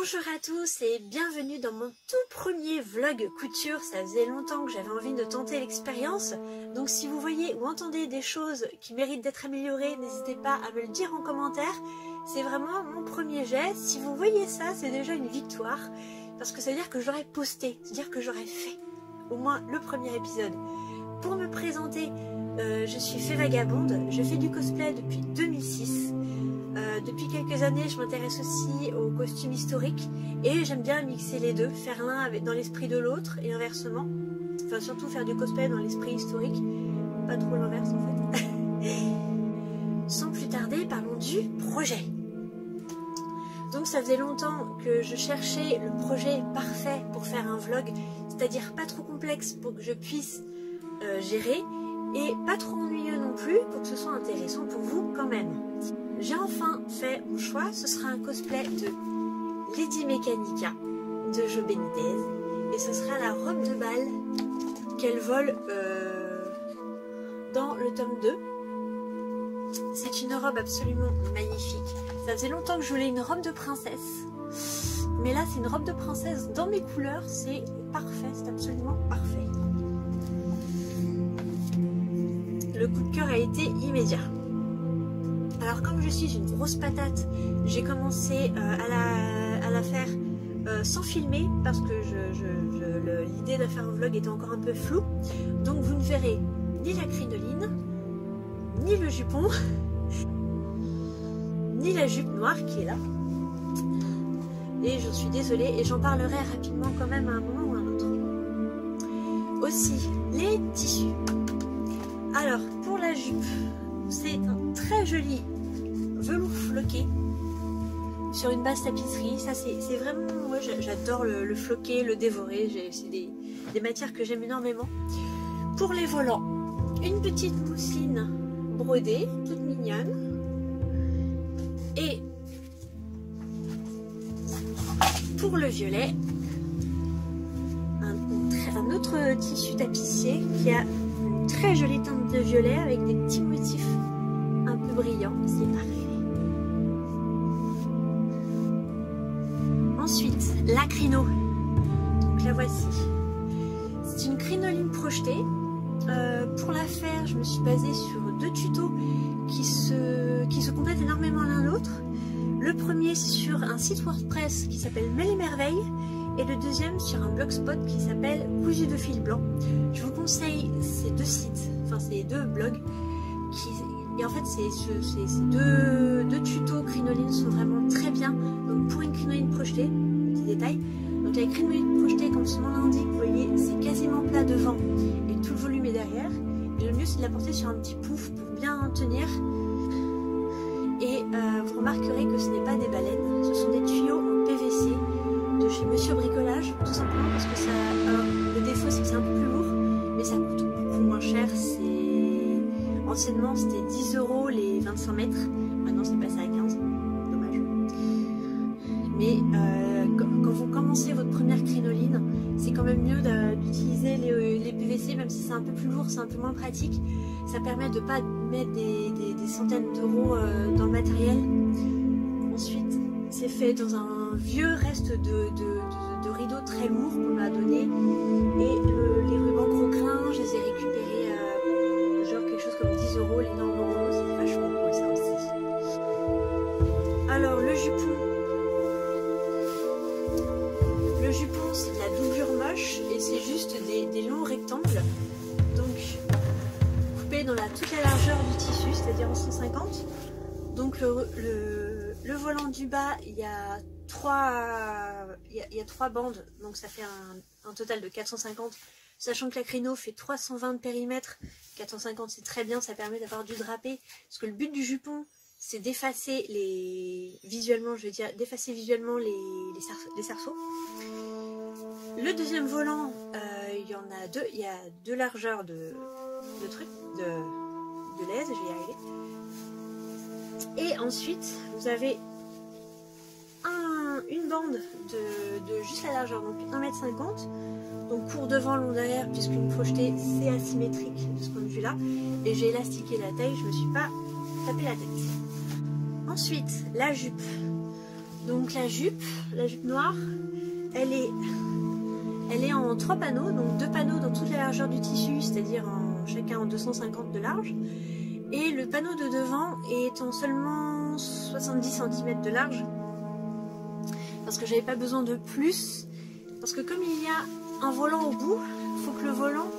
Bonjour à tous et bienvenue dans mon tout premier vlog couture. Ça faisait longtemps que j'avais envie de tenter l'expérience. Donc si vous voyez ou entendez des choses qui méritent d'être améliorées, n'hésitez pas à me le dire en commentaire. C'est vraiment mon premier jet. Si vous voyez ça, c'est déjà une victoire. Parce que ça veut dire que j'aurais posté, c'est-à-dire que j'aurais fait au moins le premier épisode. Pour me présenter, euh, je suis Fée Vagabonde. Je fais du cosplay depuis 2006. Euh, depuis quelques années, je m'intéresse aussi aux costumes historiques et j'aime bien mixer les deux, faire l'un dans l'esprit de l'autre et inversement. Enfin, surtout faire du cosplay dans l'esprit historique, pas trop l'inverse en fait. Sans plus tarder, parlons du projet. Donc ça faisait longtemps que je cherchais le projet parfait pour faire un vlog, c'est-à-dire pas trop complexe pour que je puisse euh, gérer et pas trop ennuyeux non plus pour que ce soit intéressant pour vous quand même. J'ai enfin fait mon choix, ce sera un cosplay de Lady Mechanica de Jo Benitez et ce sera la robe de bal qu'elle vole euh, dans le tome 2. C'est une robe absolument magnifique. Ça faisait longtemps que je voulais une robe de princesse. Mais là, c'est une robe de princesse dans mes couleurs. C'est parfait, c'est absolument parfait. Le coup de cœur a été immédiat. Alors comme je suis une grosse patate, j'ai commencé euh, à, la, faire euh, sans filmer parce que l'idée de faire un vlog était encore un peu floue. Donc vous ne verrez ni la crinoline, ni le jupon, ni la jupe noire qui est là. Et j'en suis désolée et j'en parlerai rapidement quand même à un moment ou à un autre. Aussi, les tissus. Alors, pour la jupe, c'est un très joli velours floqué sur une base tapisserie. Ça, c'est vraiment... Moi, j'adore le, floquer, le dévorer. C'est des, matières que j'aime énormément. Pour les volants, une petite mousseline brodée, toute mignonne. Et pour le violet, un, un autre tissu tapissier qui a très jolie teinte de violet avec des petits motifs un peu brillants. C'est parfait. Ensuite, la crino. Donc la voici. C'est une crinoline projetée. Euh, pour la faire, je me suis basée sur deux tutos qui se, complètent énormément l'un l'autre. Le premier, c'est sur un site WordPress qui s'appelle Mel et Merveille. Et le deuxième, sur un blogspot qui s'appelle Cousu de fil blanc. Je vous conseille ces deux sites, enfin ces deux blogs. Et en fait, ces, deux, deux tutos crinoline sont vraiment très bien. Donc pour une crinoline projetée, petit détail. Donc la crinoline projetée, comme son nom l'indique, vous voyez, c'est quasiment plat devant et tout le volume est derrière. Et le mieux, c'est de la porter sur un petit pouf pour bien tenir. Et euh, vous remarquerez que ce n'est pas des baleines, ce sont des tuyaux chez Monsieur Bricolage, tout simplement parce que ça. Alors, le défaut, c'est que c'est un peu plus lourd, mais ça coûte beaucoup moins cher. C'est Anciennement, c'était 10 euros les 25 mètres. Maintenant, c'est passé à 15. Dommage. Mais euh, quand vous commencez votre première crinoline, c'est quand même mieux d'utiliser les, PVC, même si c'est un peu plus lourd, c'est un peu moins pratique. Ça permet de ne pas mettre des, centaines d'euros euh, dans le matériel. Dans un vieux reste de, de, rideau très lourd qu'on m'a donné. Et les rubans croquins, je les ai récupérés comme 10 euros, les normaux, c'est vachement cool ça aussi. Alors le jupon, le jupon c'est de la doublure moche et c'est juste des, longs rectangles, donc coupés dans la, toute la largeur du tissu, c'est-à-dire en 150. Donc le, volant du bas, il y a trois, il y a, trois bandes, donc ça fait un, total de 450 Sachant que la crino fait 320 de périmètre, 450 c'est très bien, ça permet d'avoir du drapé. Parce que le but du jupon, c'est d'effacer les visuellement, je veux dire, d'effacer visuellement les, les, cerceaux. Le deuxième volant, euh, il y en a deux, il y a deux largeurs de, de trucs, de, de l'aise, je vais y arriver. Et ensuite, vous avez un, une bande de, juste la largeur, donc 1m50 donc court devant, long derrière, puisqu'une projetée c'est asymétrique de ce point de vue là. Et j'ai élastiqué la taille, je me suis pas tapé la tête. Ensuite, la jupe. Donc la jupe, la jupe noire, elle est, elle est en trois panneaux, donc deux panneaux dans toute la largeur du tissu, c'est-à-dire en, chacun en 250 de large. Et le panneau de devant est en seulement 70 cm de large. Parce que j'avais pas besoin de plus. Parce que comme il y a un volant au bout, il faut que le volant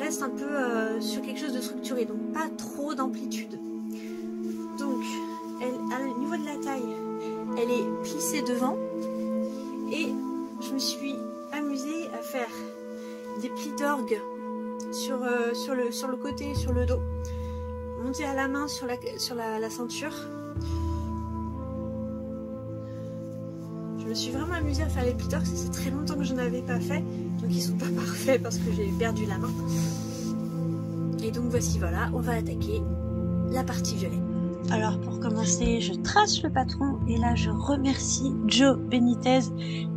reste un peu euh, sur quelque chose de structuré. Donc pas trop d'amplitude. Donc, elle, au niveau de la taille, elle est plissée devant. Et je me suis amusée à faire des plis d'orgue sur, euh, le, sur le côté sur le dos. Monter à la main sur la, ceinture. Me suis vraiment amusée à faire les d'orgue. C'est très longtemps que je n'avais pas fait. Donc ils sont pas parfaits parce que j'ai perdu la main. Et donc voici, voilà, on va attaquer la partie violette. Alors pour commencer, je trace le patron et là je remercie Joe Benitez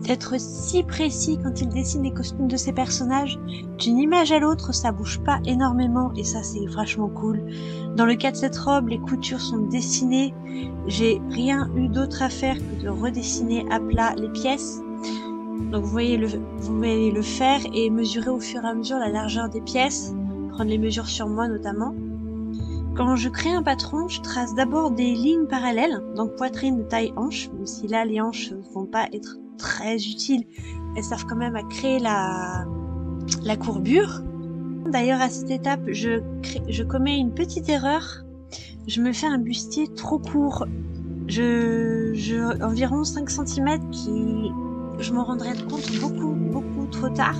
d'être si précis quand il dessine les costumes de ses personnages. D'une image à l'autre, ça bouge pas énormément et ça c'est vachement cool. Dans le cas de cette robe, les coutures sont dessinées. J'ai rien eu d'autre à faire que de redessiner à plat les pièces. Donc vous voyez le, vous voyez le faire et mesurer au fur et à mesure la largeur des pièces, prendre les mesures sur moi notamment. Quand je crée un patron, je trace d'abord des lignes parallèles, donc poitrine, taille, hanche, même si là les hanches ne vont pas être très utiles, elles servent quand même à créer la, la courbure. D'ailleurs à cette étape, je, je commets une petite erreur, je me fais un bustier trop court, je, je environ 5 cm qui je m'en rendrai compte beaucoup beaucoup trop tard.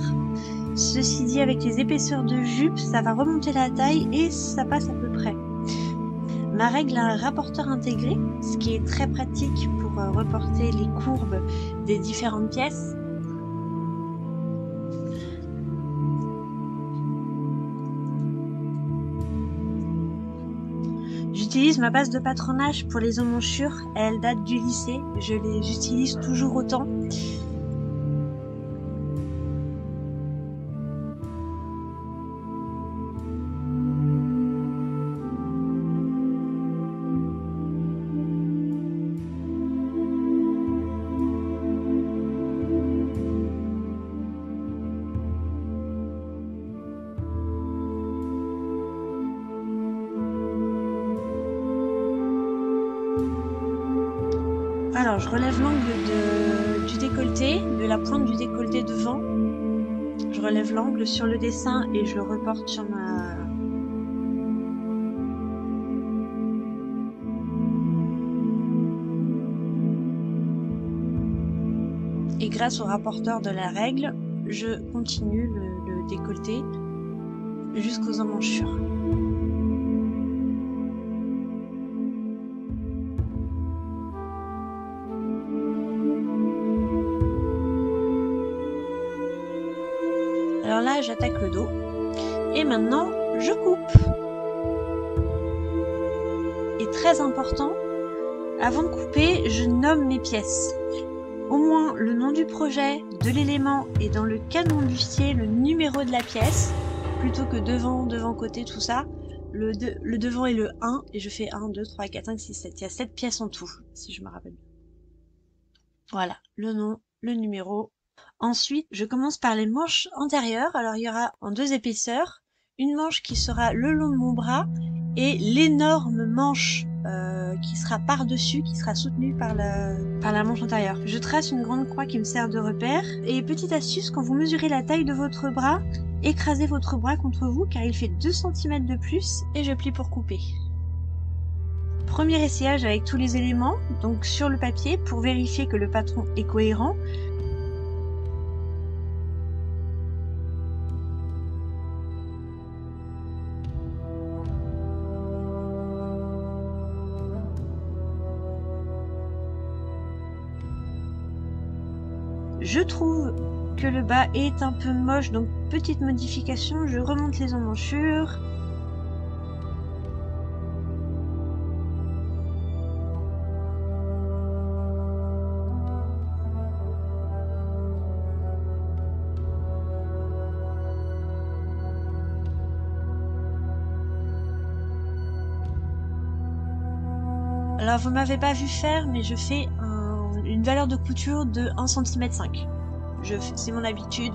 Ceci dit, avec les épaisseurs de jupe, ça va remonter la taille et ça passe à peu près. Ma règle a un rapporteur intégré, ce qui est très pratique pour euh, reporter les courbes des différentes pièces. J'utilise ma base de patronage pour les emmanchures, elle date du lycée, je les utilise toujours autant. L'angle sur le dessin et je le reporte sur ma... Et grâce au rapporteur de la règle, je continue le, le décolleté jusqu'aux emmanchures. J'attaque le dos. Et maintenant, je coupe. Et très important, avant de couper, je nomme mes pièces. Au moins le nom du projet, de l'élément et dans le canon bustier, le numéro de la pièce, plutôt que devant, devant, côté, tout ça. Le, le devant est le 1 et je fais 1, 2, 3, 4, 5, 6, 7. Il y a 7 pièces en tout, si je me rappelle. Voilà, le nom, le numéro Ensuite, je commence par les manches antérieures. Alors, il y aura en deux épaisseurs une manche qui sera le long de mon bras et l'énorme manche euh, qui sera par-dessus, qui sera soutenue par la, par la manche antérieure. Je trace une grande croix qui me sert de repère. Et petite astuce, quand vous mesurez la taille de votre bras, écrasez votre bras contre vous car il fait 2 cm de plus et je plie pour couper. Premier essayage avec tous les éléments, donc sur le papier pour vérifier que le patron est cohérent. Je trouve que le bas est un peu moche, donc petite modification, je remonte les emmanchures. Alors vous m'avez pas vu faire, mais je fais un une valeur de couture de 1 cm 5. C'est mon habitude,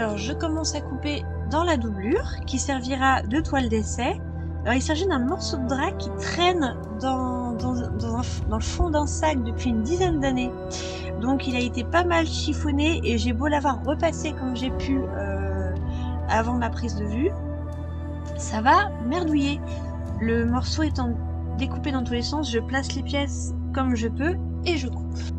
Alors, je commence à couper dans la doublure qui servira de toile d'essai. Alors, il s'agit d'un morceau de drap qui traîne dans, le fond d'un sac depuis une dizaine d'années. Donc, il a été pas mal chiffonné et j'ai beau l'avoir repassé comme j'ai pu euh, avant ma prise de vue. Ça va merdouiller. Le morceau étant découpé dans tous les sens, je place les pièces comme je peux et je coupe.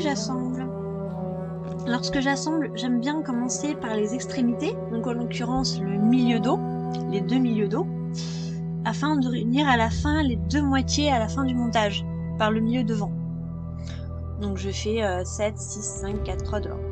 J'assemble. Lorsque j'assemble, j'aime bien commencer par les extrémités, donc en l'occurrence le milieu dos, les deux milieux dos, afin de réunir à la fin les deux moitiés à la fin du montage, par le milieu devant. Donc je fais 7, 6, 5, 4, 3, 2, 1.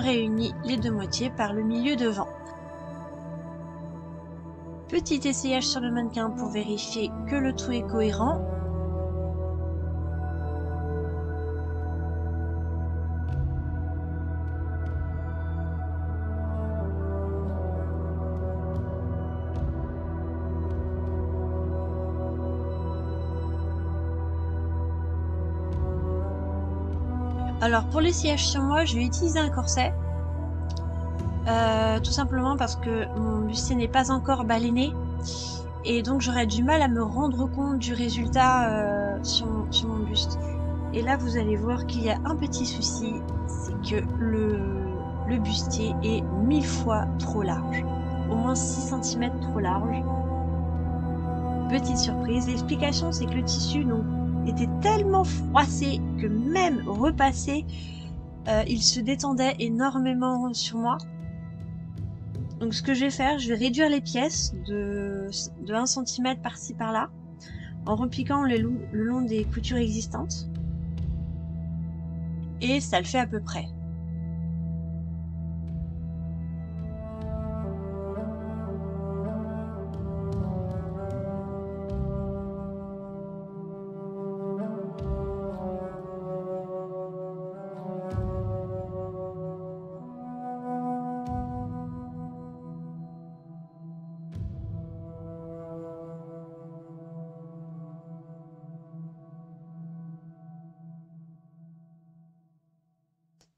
Réunis les deux moitiés par le milieu devant. Petit essayage sur le mannequin pour vérifier que le tout est cohérent Alors pour les sièges sur moi, je vais utiliser un corset. Euh, tout simplement parce que mon bustier n'est pas encore baleiné. Et donc j'aurais du mal à me rendre compte du résultat euh, sur, mon, buste. Et là vous allez voir qu'il y a un petit souci, c'est que le, le bustier est mille fois trop large. Au moins 6 cm trop large. Petite surprise, l'explication c'est que le tissu donc était tellement froissé que même repassé, euh, il se détendait énormément sur moi. Donc ce que je vais faire, je vais réduire les pièces de, de 1 cm par-ci par-là, en repiquant le, le long des coutures existantes. Et ça le fait à peu près.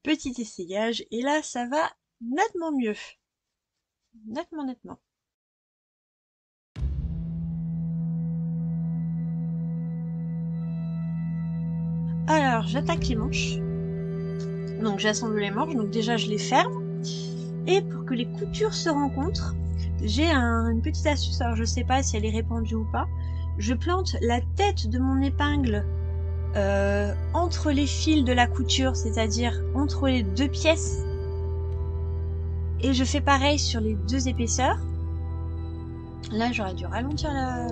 petit essayage, et là ça va nettement mieux. Nettement, nettement. Alors, j'attaque les manches. Donc j'assemble les manches, donc déjà je les ferme. Et pour que les coutures se rencontrent, j'ai une petite astuce, alors je ne sais pas si elle est répandue ou pas. Je plante la tête de mon épingle euh, entre les fils de la couture, c'est-à-dire entre les deux pièces. Et je fais pareil sur les deux épaisseurs. Là, j'aurais dû ralentir la...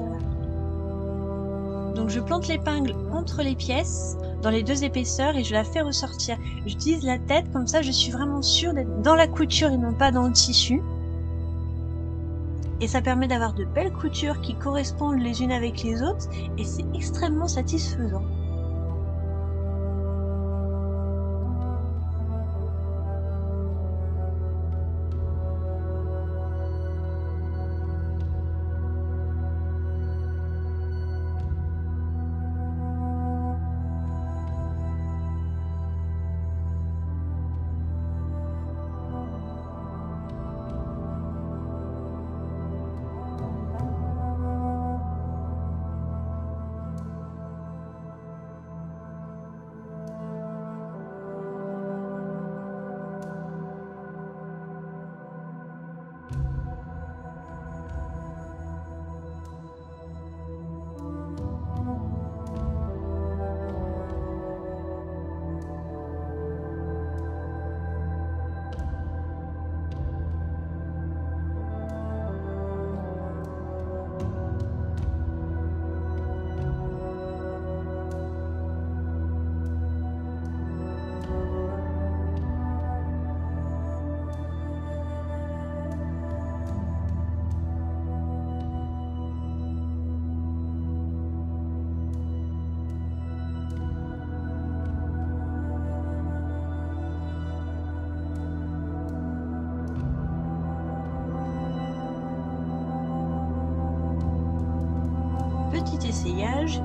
Donc je plante l'épingle entre les pièces, dans les deux épaisseurs, et je la fais ressortir. J'utilise la tête, comme ça je suis vraiment sûre d'être dans la couture et non pas dans le tissu. Et ça permet d'avoir de belles coutures qui correspondent les unes avec les autres, et c'est extrêmement satisfaisant.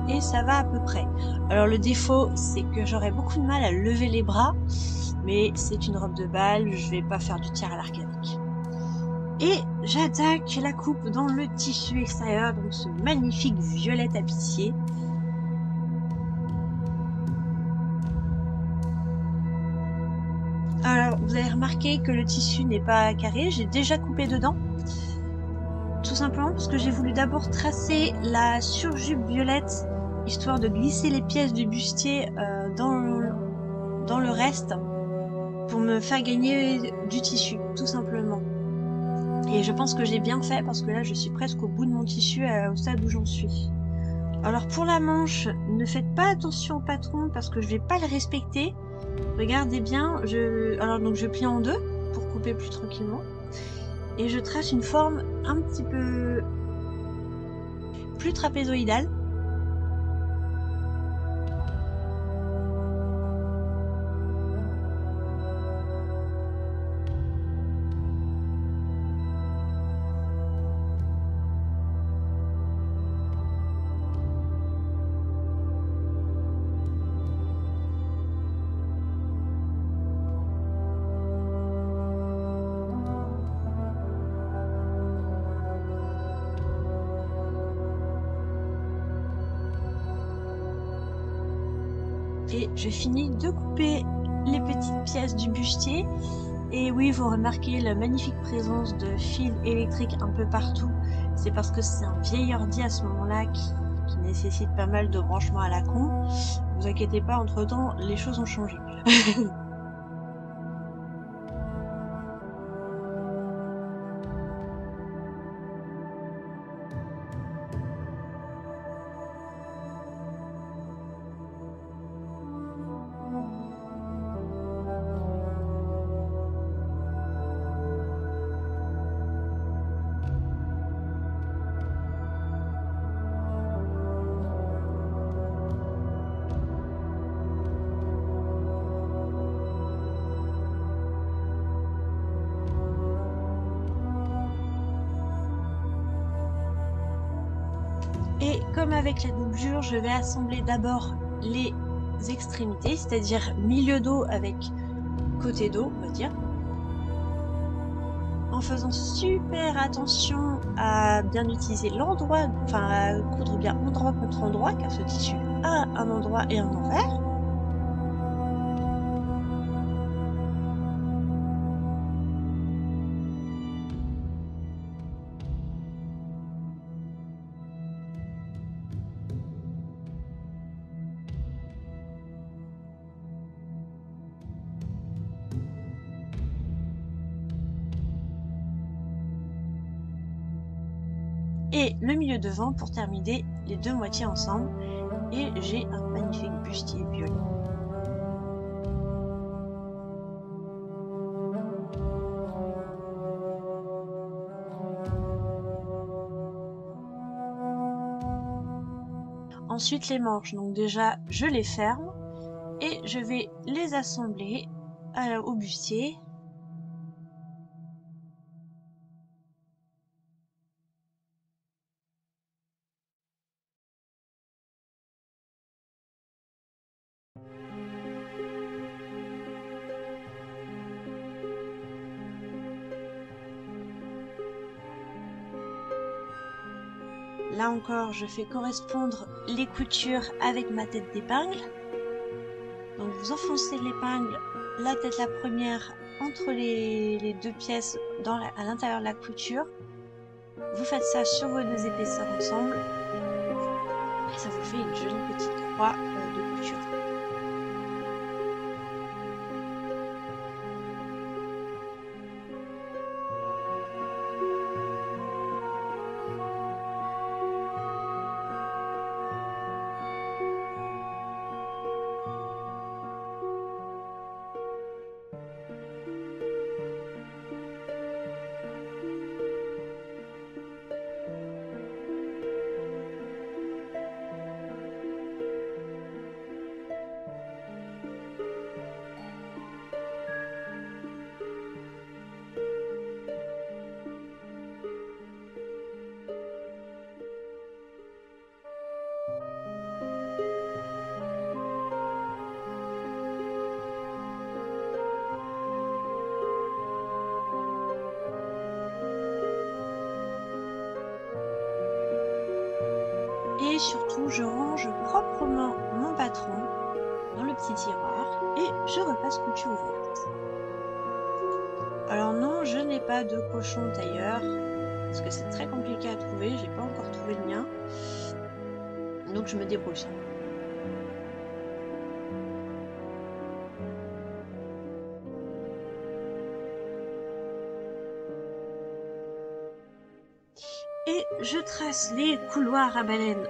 Et ça va à peu près. Alors le défaut, c'est que j'aurais beaucoup de mal à lever les bras, mais c'est une robe de balle, je vais pas faire du tir à l'arc. Et j'attaque la coupe dans le tissu extérieur, donc ce magnifique violet tapissier. Alors, vous avez remarqué que le tissu n'est pas carré, j'ai déjà coupé dedans simplement parce que j'ai voulu d'abord tracer la surjupe violette, histoire de glisser les pièces du bustier euh, dans, le, reste, pour me faire gagner du tissu, tout simplement. Et je pense que j'ai bien fait parce que là je suis presque au bout de mon tissu euh, au stade où j'en suis. Alors pour la manche, ne faites pas attention au patron parce que je vais pas le respecter. Regardez bien, je alors donc je plie en deux pour couper plus tranquillement et je trace une forme un petit peu plus trapézoïdale de couper les petites pièces du bustier. Et oui vous remarquez la magnifique présence de fils électriques un peu partout. C'est parce que c'est un vieil ordi à ce moment là qui, qui, nécessite pas mal de branchements à la con. Vous inquiétez pas entre temps les choses ont changé je vais assembler d'abord les extrémités, c'est-à-dire milieu dos avec côté dos, on va dire. En faisant super attention à bien utiliser l'endroit, enfin à coudre bien endroit contre endroit, car ce tissu a un endroit et un envers. Devant pour terminer les deux moitiés ensemble. Et j'ai un magnifique bustier violet. Ensuite les manches, donc déjà je les ferme et je vais les assembler au bustier je fais correspondre les coutures avec ma tête d'épingle. Donc vous enfoncez l'épingle, la tête la première, entre les, deux pièces à l'intérieur de la couture. Vous faites ça sur vos deux épaisseurs ensemble. Et ça vous fait une jolie petite croix euh, de couture. Je range proprement mon patron dans le petit tiroir et je repasse couture ouverte. Alors non, je n'ai pas de cochon tailleur parce que c'est très compliqué à trouver, j'ai pas encore trouvé le mien. Donc je me débrouille et je trace les couloirs à baleine.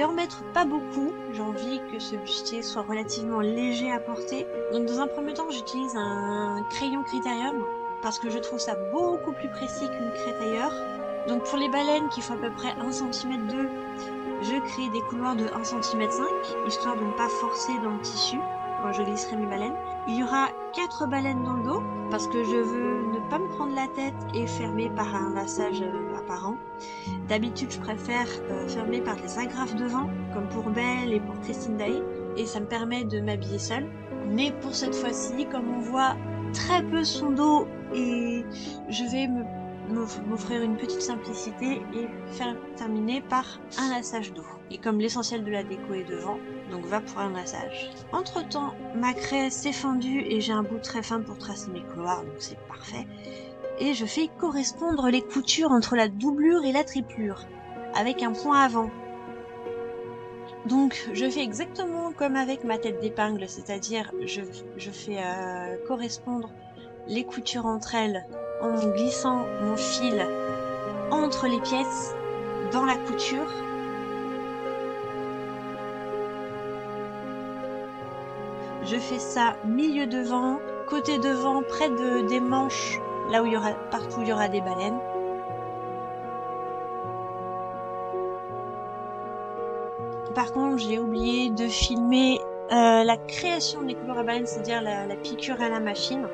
Vais en mettre pas beaucoup. J'ai envie que ce bustier soit relativement léger à porter. Donc, dans un premier temps, j'utilise un crayon critérium parce que je trouve ça beaucoup plus précis qu'une craie tailleur. Donc, pour les baleines qui font à peu près 1 cm 2, je crée des couloirs de 1 cm 5, histoire de ne pas forcer dans le tissu quand je glisserai mes baleines. Il y aura 4 baleines dans le dos parce que je veux ne pas me prendre la tête et fermer par un lassage D'habitude, je préfère euh, fermer par des agrafes devant, comme pour Belle et pour Christine Day, et ça me permet de m'habiller seule. Mais pour cette fois-ci, comme on voit très peu son dos et je vais m'offrir une petite simplicité et faire terminer par un lassage d'eau. Et comme l'essentiel de la déco est devant, donc va pour un massage. Entre temps, ma craie s'est fendue et j'ai un bout très fin pour tracer mes couloirs, donc c'est parfait. Et je fais correspondre les coutures entre la doublure et la triplure, avec un point avant. Donc je fais exactement comme avec ma tête d'épingle, c'est-à-dire je, je, fais euh, correspondre les coutures entre elles en glissant mon fil entre les pièces dans la couture Je fais ça milieu devant, côté devant, près de, des manches, là où il y aura, partout il y aura des baleines. Par contre, j'ai oublié de filmer euh, la création des couleurs à baleines, c'est-à-dire la, la, piqûre à la machine.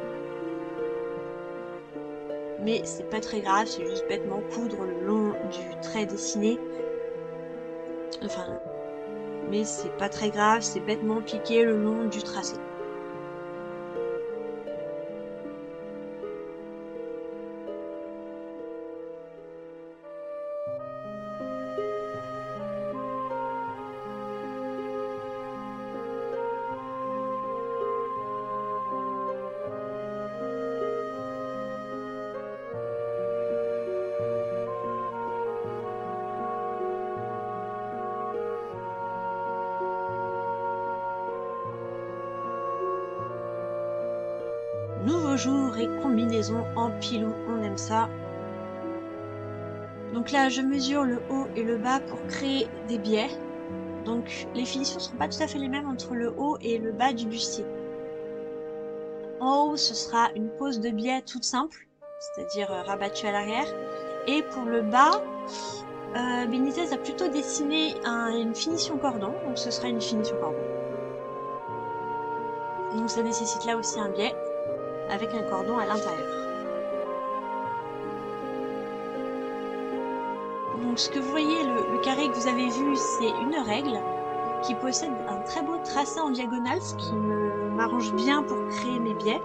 Mais c'est pas très grave, c'est juste bêtement coudre le long du trait dessiné. Enfin, mais c'est pas très grave, c'est bêtement piqué le long du tracé. Et combinaison en pilou, on aime ça. Donc là, je mesure le haut et le bas pour créer des biais. Donc les finitions ne seront pas tout à fait les mêmes entre le haut et le bas du bustier. En haut, ce sera une pose de biais toute simple, c'est-à-dire euh, rabattue à l'arrière. Et pour le bas, euh, Benitez a plutôt dessiné une finition cordon, donc ce sera une finition cordon. Donc ça nécessite là aussi un biais avec un cordon à l'intérieur. Donc ce que vous voyez, le, carré que vous avez vu, c'est une règle qui possède un très beau tracé en diagonale, ce qui m'arrange bien pour créer mes biais.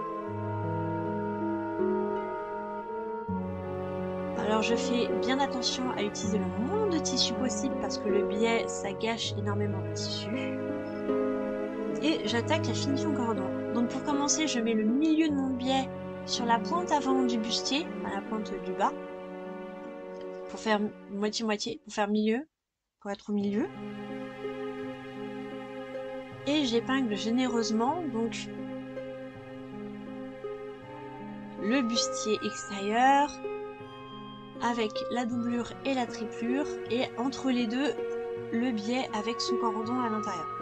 Alors je fais bien attention à utiliser le moins de tissu possible parce que le biais ça gâche énormément de tissu. Et j'attaque la finition cordon. Donc pour commencer je mets le milieu de mon biais sur la pointe avant du bustier, à la pointe du bas pour faire moitié-moitié, pour faire milieu, pour être au milieu. Et j'épingle généreusement, le bustier extérieur avec la doublure et la triplure et entre les deux le biais avec son cordon à l'intérieur.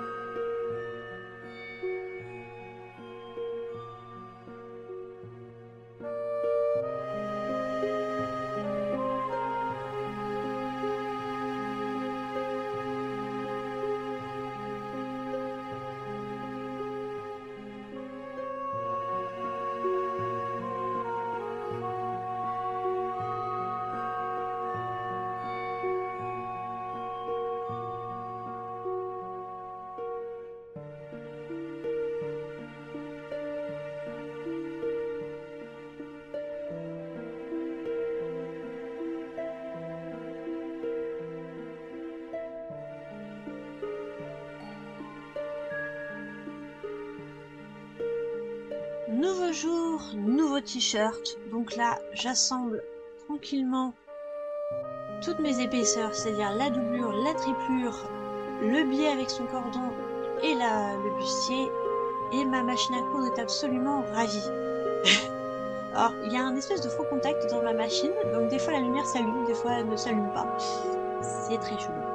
Donc là, j'assemble tranquillement toutes mes épaisseurs, c'est-à-dire la doublure, la triplure, le biais avec son cordon et le bustier. Et ma machine à coudre est absolument ravie. Alors, il y a un espèce de faux contact dans ma machine, donc des fois la lumière s'allume, des fois elle ne s'allume pas. C'est très chelou.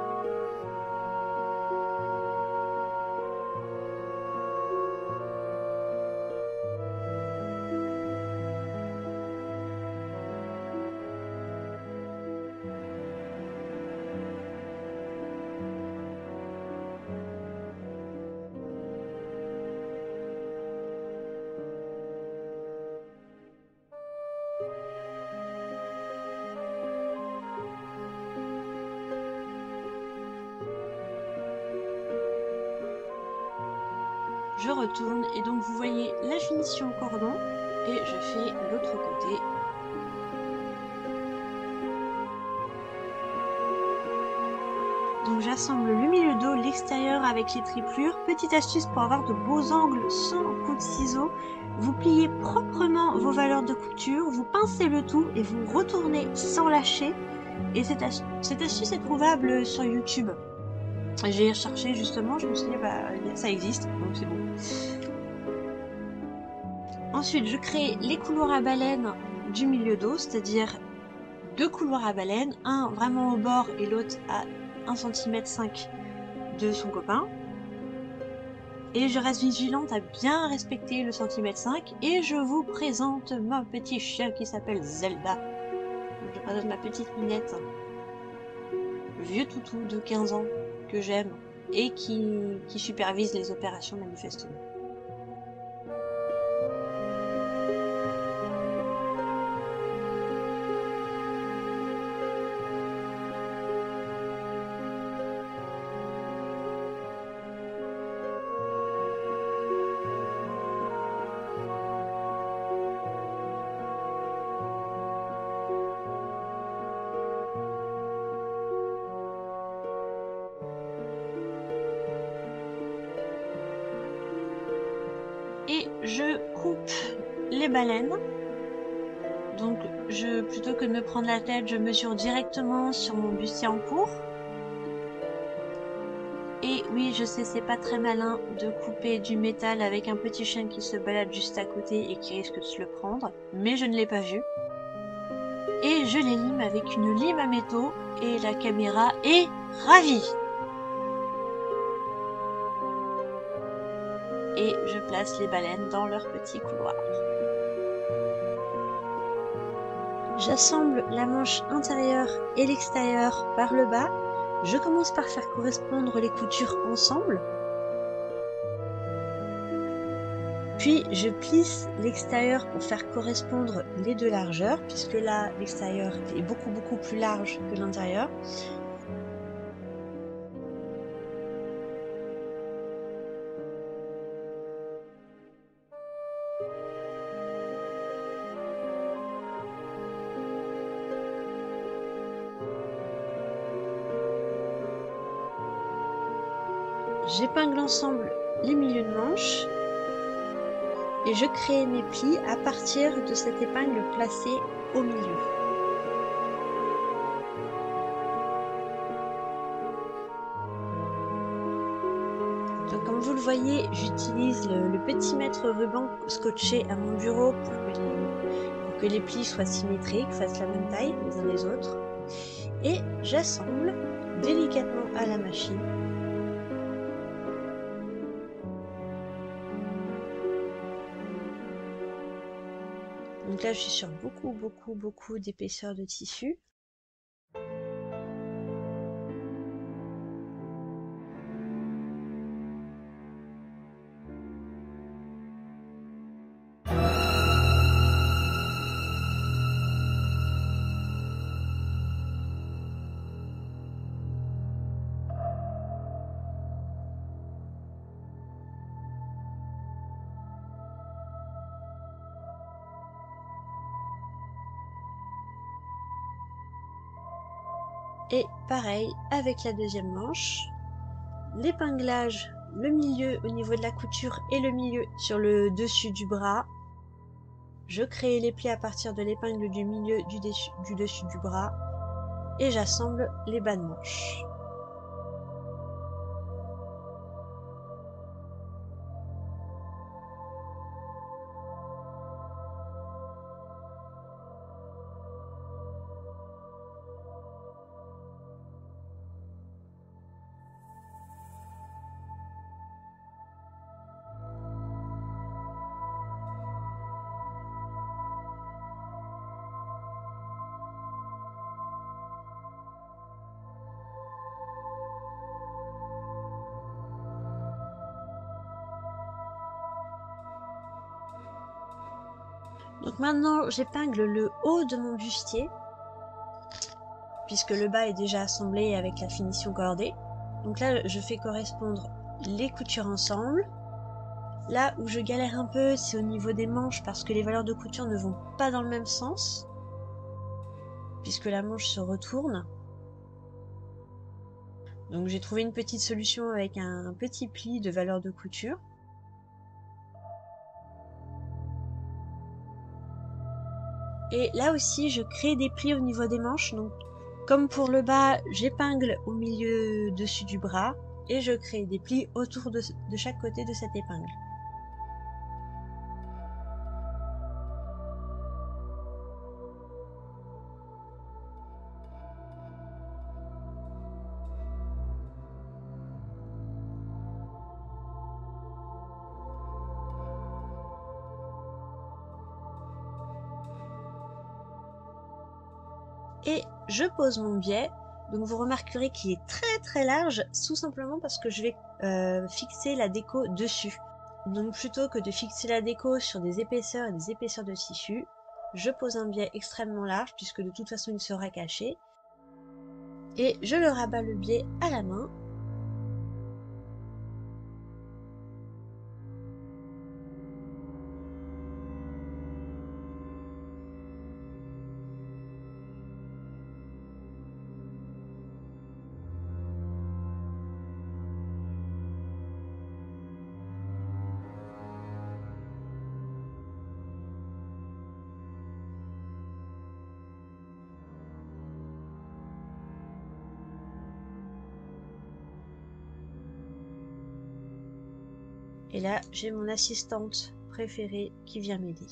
Retourne et donc vous voyez la finition cordon et je fais l'autre côté. Donc j'assemble le milieu dos, l'extérieur avec les triplures. Petite astuce pour avoir de beaux angles sans coup de ciseaux. Vous pliez proprement vos valeurs de couture, vous pincez le tout et vous retournez sans lâcher. Et cette, astuce est trouvable sur YouTube. J'ai recherché justement, je me suis dit, bah, ça existe, donc c'est bon. Ensuite, je crée les couloirs à baleine du milieu d'eau, c'est-à-dire deux couloirs à baleine, un vraiment au bord et l'autre à 1 cm 5 de son copain. Et je reste vigilante à bien respecter le centimètre 5 et je vous présente mon petit chien qui s'appelle Zelda. Je présente ma petite minette. Vieux toutou de 15 ans que j'aime et qui, qui supervise les opérations manifestement. Je coupe les baleines. Donc, plutôt que de me prendre la tête, je mesure directement sur mon bustier en cours. Et oui, je sais, c'est pas très malin de couper du métal avec un petit chien qui se balade juste à côté et qui risque de se le prendre, mais je ne l'ai pas vu. et je les lime avec une lime à métaux et la caméra est ravie. Place les baleines dans leur petit couloir. J'assemble la manche intérieure et l'extérieur par le bas. Je commence par faire correspondre les coutures ensemble. Puis je plisse l'extérieur pour faire correspondre les deux largeurs, puisque là l'extérieur est beaucoup beaucoup plus large que l'intérieur. J'épingle ensemble les milieux de manche et je crée mes plis à partir de cette épingle placée au milieu. Comme vous le voyez, j'utilise le, petit mètre ruban scotché à mon bureau pour que, les, pour que les plis soient symétriques, fassent la même taille les uns les autres. Et j'assemble délicatement à la machine Donc là, je suis sur beaucoup, beaucoup, beaucoup d'épaisseur de tissu. Pareil avec la deuxième manche, l'épinglage, le milieu au niveau de la couture et le milieu sur le dessus du bras. Je crée les plis à partir de l'épingle du milieu du dessus du, bras et j'assemble les bas de manche. Donc maintenant, j'épingle le haut de mon bustier, puisque le bas est déjà assemblé avec la finition cordée. Donc là, je fais correspondre les coutures ensemble. Là où je galère un peu, c'est au niveau des manches, parce que les valeurs de couture ne vont pas dans le même sens, puisque la manche se retourne. Donc j'ai trouvé une petite solution avec un petit pli de valeur de couture. Et là aussi, je crée des plis au niveau des manches. Donc, comme pour le bas, j'épingle au milieu dessus du bras et je crée des plis autour de, de chaque côté de cette épingle. Je pose mon biais. Donc vous remarquerez qu'il est très très large, tout simplement parce que je vais euh, fixer la déco dessus. Donc plutôt que de fixer la déco sur des épaisseurs et des épaisseurs de tissu, je pose un biais extrêmement large puisque de toute façon il sera caché. Et je le rabats le biais à la main Et là, j'ai mon assistante préférée qui vient m'aider.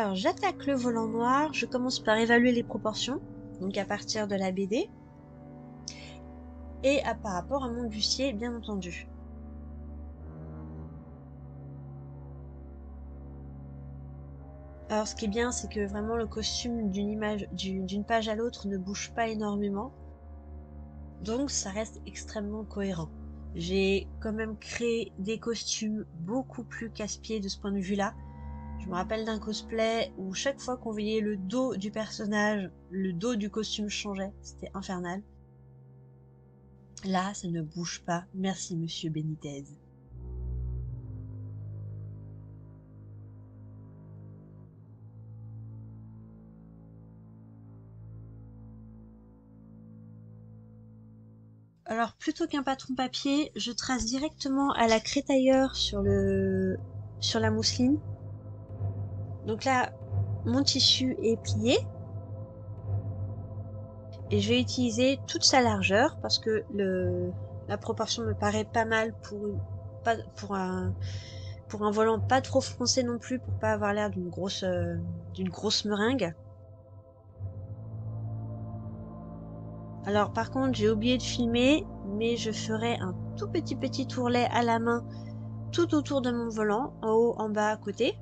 Alors, j'attaque le volant noir. Je commence par évaluer les proportions, donc à partir de la BD. Et à, par rapport à mon bustier, bien entendu. Alors, ce qui est bien, c'est que vraiment le costume d'une d'une page à l'autre ne bouge pas énormément. Donc, ça reste extrêmement cohérent. J'ai quand même créé des costumes beaucoup plus casse-pieds de ce point de vue-là. Je me rappelle d'un cosplay où chaque fois qu'on voyait le dos du personnage, le dos du costume changeait. C'était infernal. Là, ça ne bouge pas. Merci, monsieur Benitez. Alors, plutôt qu'un patron papier, je trace directement à la crétailleur sur sur la mousseline. Donc là, mon tissu est plié. Et je vais utiliser toute sa largeur parce que la proportion me paraît pas mal pour, pour, un, pour un volant pas trop foncé non plus pour pas avoir l'air d'une grosse, euh, d'une grosse meringue. Alors par contre j'ai oublié de filmer mais je ferai un tout petit petit tourlet à la main tout autour de mon volant, en haut, en bas, à côté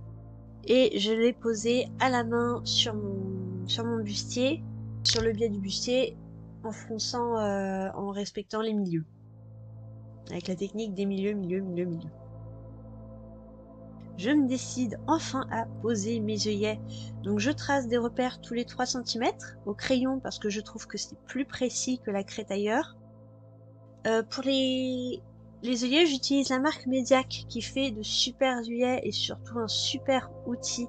et je l'ai posé à la main sur mon, bustier, sur le biais du bustier, en fonçant, euh, en respectant les milieux. Avec la technique des milieux, milieux, milieux, milieux. Je me décide enfin à poser mes œillets. Donc je trace des repères tous les 3 cm au crayon parce que je trouve que c'est plus précis que la crétailleur. Euh, pour les, les œillets, j'utilise la marque Mediac qui fait de super œillets et surtout un super outil.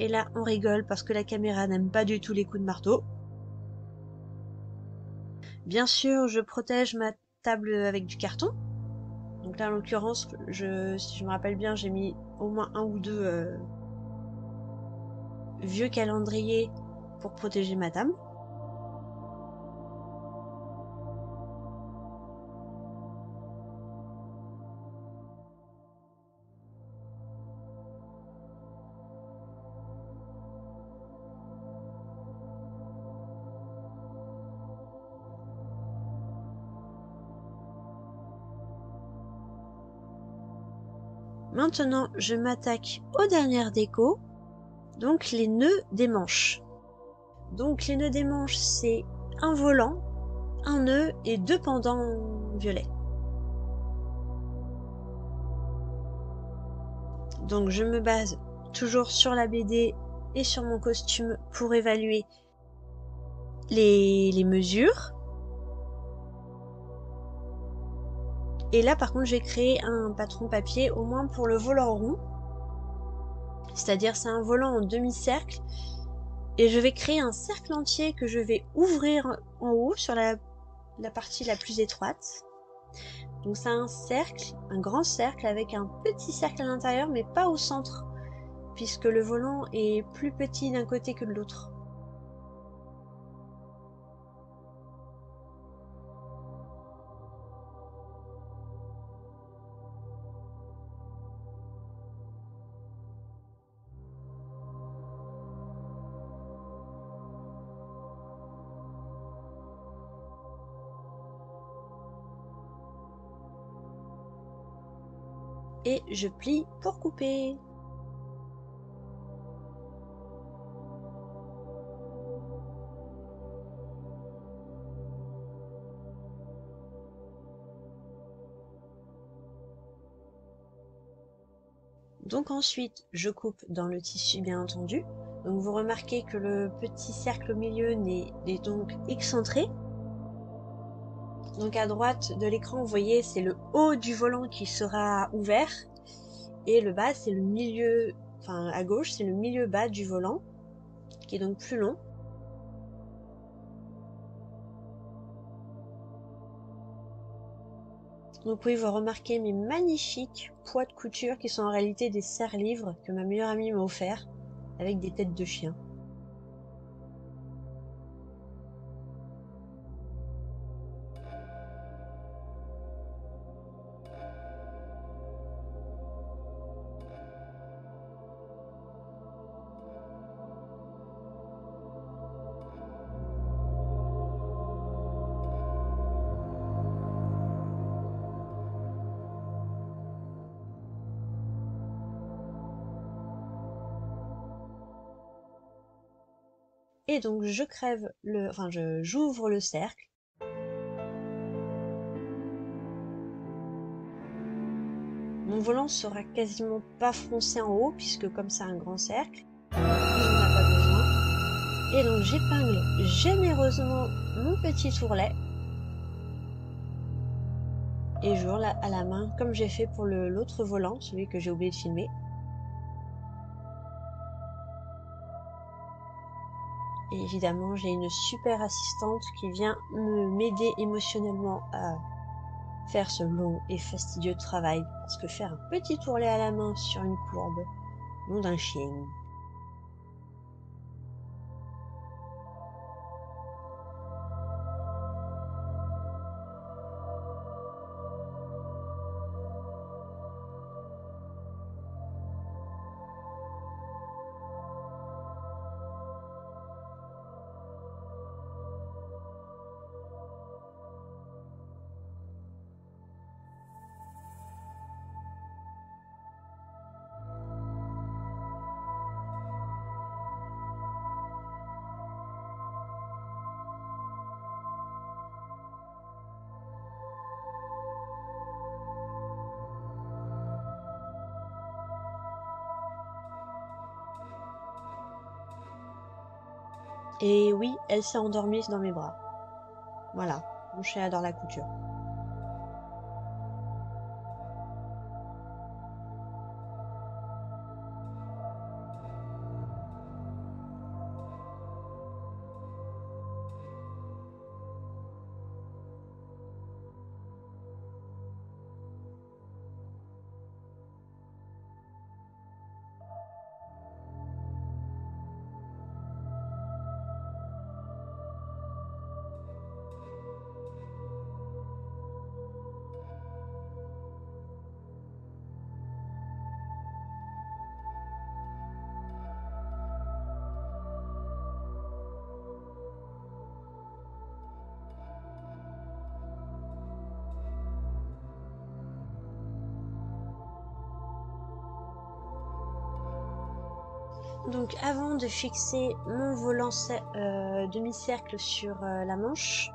Et là, on rigole parce que la caméra n'aime pas du tout les coups de marteau. Bien sûr, je protège ma table avec du carton donc là, en l'occurrence, si je me rappelle bien, j'ai mis au moins un ou deux euh, vieux calendriers pour protéger madame. Maintenant, je m'attaque aux dernières décos, donc les nœuds des manches. Donc les nœuds des manches, c'est un volant, un nœud et deux pendants violets. Donc je me base toujours sur la BD et sur mon costume pour évaluer les mesures. Et là, par contre, j'ai créé un patron papier, au moins pour le volant rond. C'est-à-dire, c'est un volant en demi-cercle. Et je vais créer un cercle entier que je vais ouvrir en haut sur la, la partie la plus étroite. Donc c'est un cercle, un grand cercle avec un petit cercle à l'intérieur, mais pas au centre, puisque le volant est plus petit d'un côté que de l'autre. Je plie pour couper. Donc ensuite, je coupe dans le tissu bien entendu. Donc vous remarquez que le petit cercle au milieu est donc excentré donc à droite de l'écran, vous voyez, c'est le haut du volant qui sera ouvert. Et le bas, c'est le milieu, enfin à gauche, c'est le milieu bas du volant, qui est donc plus long. Donc pouvez vous remarquer mes magnifiques poids de couture qui sont en réalité des serre-livres que ma meilleure amie m'a offert avec des têtes de chien. Et donc je crève le, enfin j'ouvre le cercle. Mon volant sera quasiment pas foncé en haut puisque comme c'est un grand cercle, il n'en a pas besoin. Et donc j'épingle généreusement mon petit tourlet et je roule à la main comme j'ai fait pour l'autre volant, celui que j'ai oublié de filmer. Et évidemment, j'ai une super assistante qui vient me m'aider émotionnellement à faire ce long et fastidieux travail. Parce que faire un petit tourlet à la main sur une courbe, nom d'un chien. Et oui, elle s'est endormie dans mes bras. Voilà, mon chien adore la couture. Fixer mon volant euh, demi-cercle sur euh, la manche,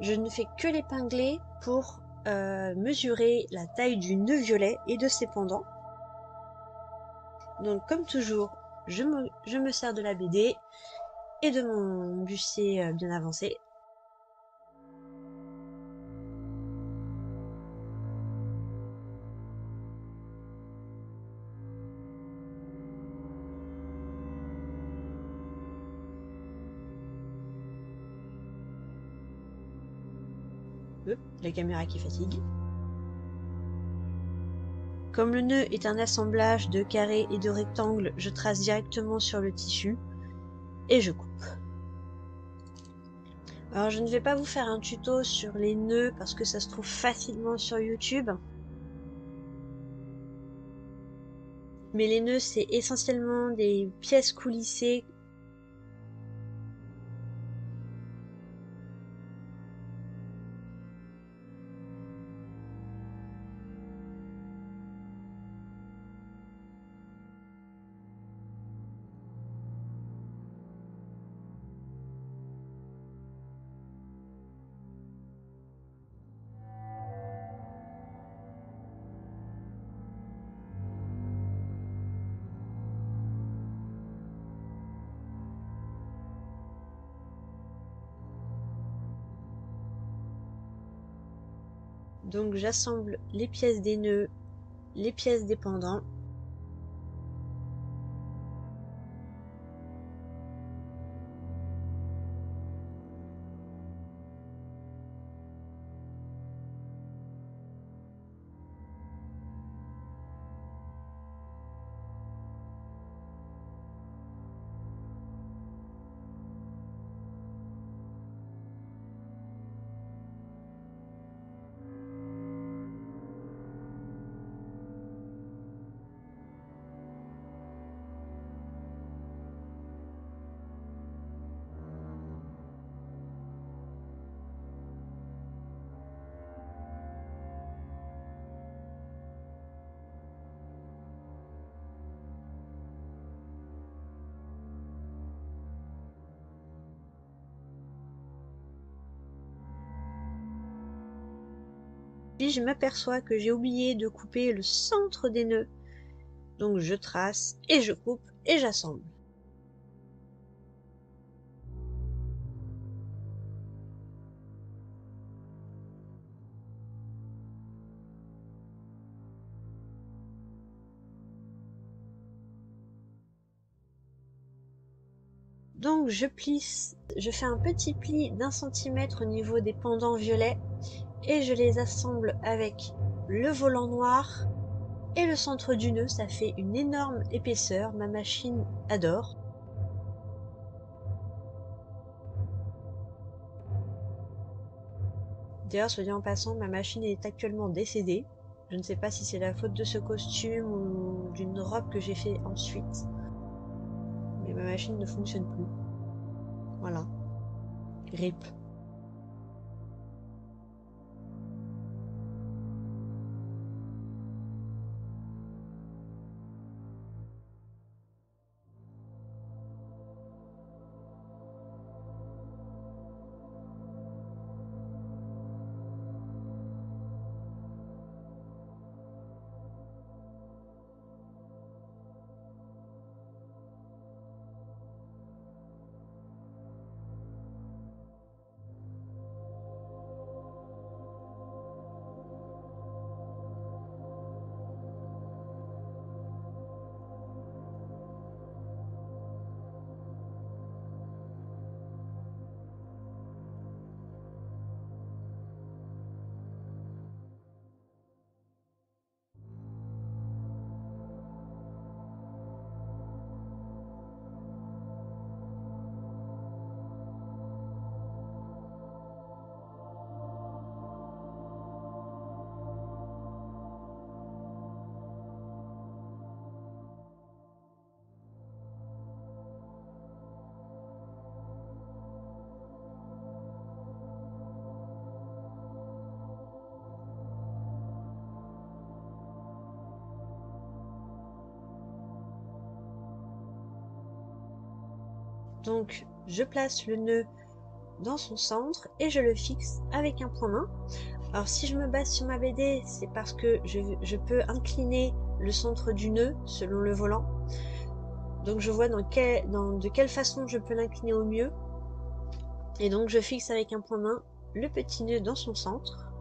je ne fais que l'épingler pour euh, mesurer la taille du nœud violet et de ses pendants. Donc comme toujours, je me, je me sers de la BD et de mon bustier bien avancé la caméra qui fatigue. Comme le nœud est un assemblage de carrés et de rectangles, je trace directement sur le tissu et je coupe. Alors je ne vais pas vous faire un tuto sur les nœuds parce que ça se trouve facilement sur YouTube. Mais les nœuds c'est essentiellement des pièces coulissées Donc j'assemble les pièces des nœuds, les pièces des pendants Je m'aperçois que j'ai oublié de couper le centre des nœuds. Donc je trace et je coupe et j'assemble. Donc je plisse, je fais un petit pli d'un centimètre au niveau des pendants violets et je les assemble avec le volant noir et le centre du nœud, ça fait une énorme épaisseur, ma machine adore. D'ailleurs, soit dit en passant, ma machine est actuellement décédée. Je ne sais pas si c'est la faute de ce costume ou d'une robe que j'ai fait ensuite mais ma machine ne fonctionne plus. Voilà. RIP. Donc je place le nœud dans son centre et je le fixe avec un point main. Alors si je me base sur ma BD, c'est parce que je, peux incliner le centre du nœud selon le volant. Donc je vois de quelle façon je peux l'incliner au mieux. Et donc je fixe avec un point main le petit nœud dans son centre.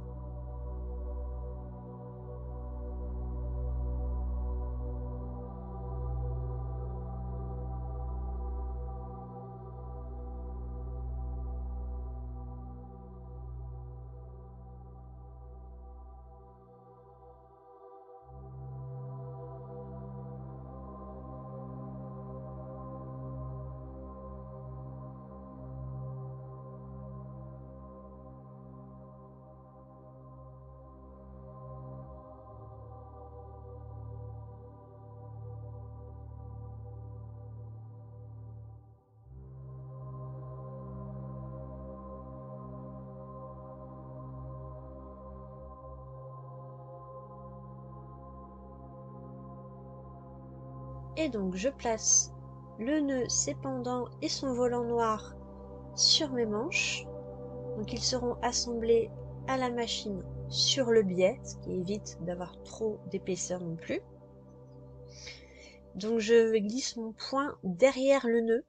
Et donc je place le nœud, ses et son volant noir sur mes manches. Donc ils seront assemblés à la machine sur le biais, ce qui évite d'avoir trop d'épaisseur non plus. Donc je glisse mon point derrière le nœud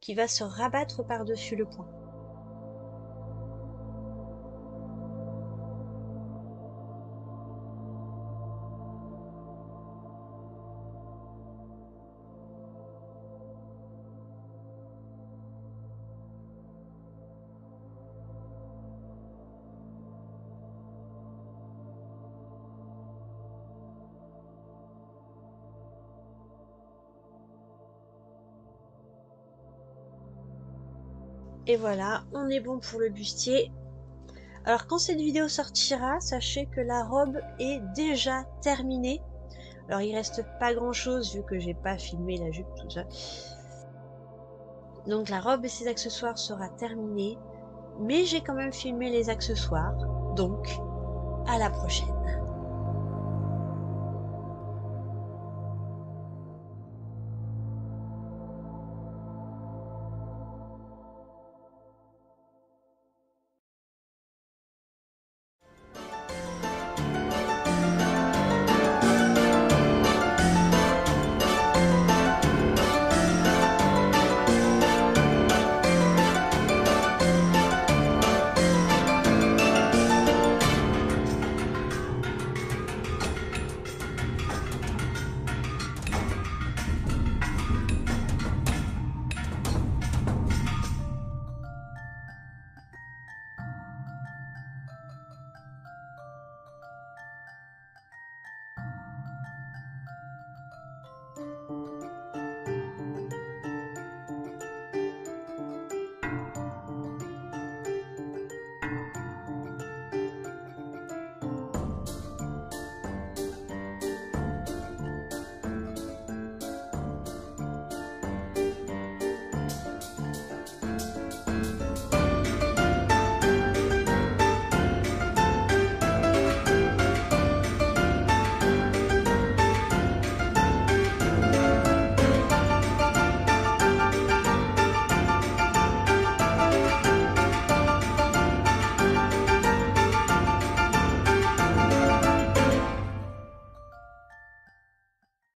qui va se rabattre par-dessus le point. Et voilà, on est bon pour le bustier. Alors quand cette vidéo sortira, sachez que la robe est déjà terminée. Alors il reste pas grand chose vu que j'ai pas filmé la jupe tout ça. Donc la robe et ses accessoires sera terminée. Mais j'ai quand même filmé les accessoires. Donc à la prochaine.